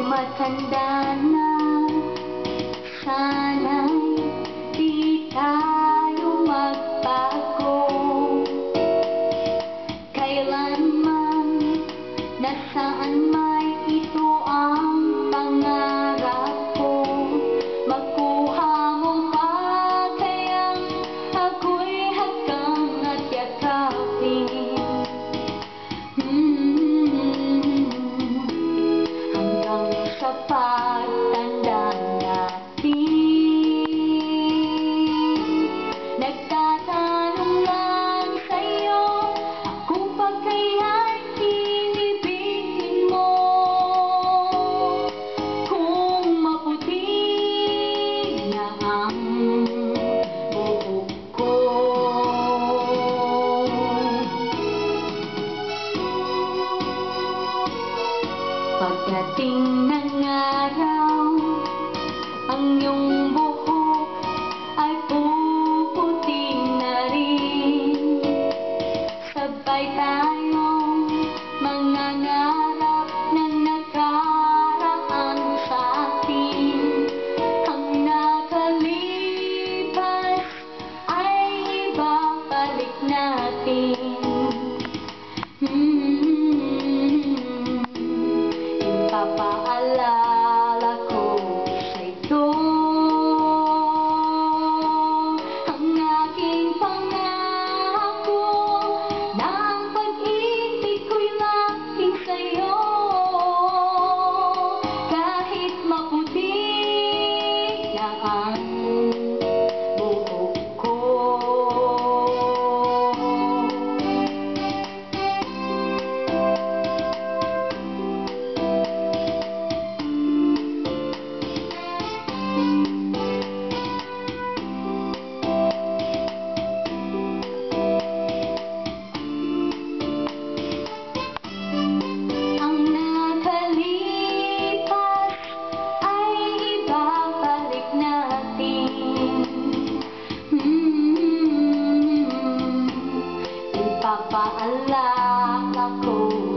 mà thành đàn Pagdating ng araw, ang iyong buhok ay puputi na rin. Sabay tayong mangangarap ng nakaraan sa atin. Ang nakalipas ay ibabalik natin. Ipapaalala ko sa ito Ang aking pangako Na ang pag-ibig Kahit maputi na ang la la la